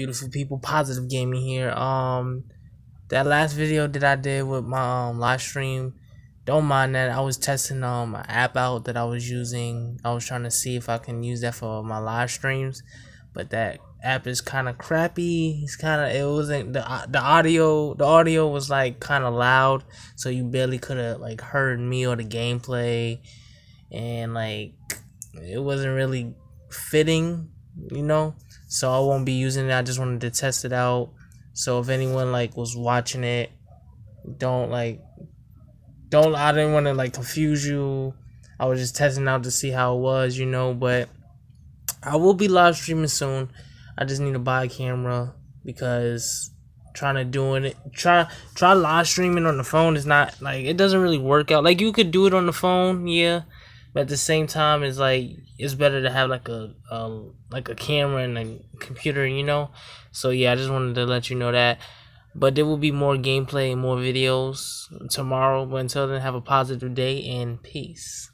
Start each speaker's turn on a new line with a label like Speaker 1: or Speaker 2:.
Speaker 1: beautiful people positive gaming here. Um that last video that i did with my um, live stream don't mind that. I was testing um an app out that i was using. I was trying to see if i can use that for my live streams but that app is kind of crappy. It's kind of it wasn't the the audio the audio was like kind of loud so you barely could have like heard me or the gameplay. And like it wasn't really fitting you know? So i won't be using it. I just wanted to test it out. So if anyone like was watching it don't like don't i didn't want to like confuse you. I was just testing out to see how it was you know? But i will be live streaming soon. I just need to buy a camera because trying to doing it try try live streaming on the phone is not like it doesn't really work out. Like you could do it on the phone yeah but at the same time it's like it's better to have like a um like a camera and a computer you know? So yeah i just wanted to let you know that. But there will be more gameplay and more videos tomorrow. But until then have a positive day and peace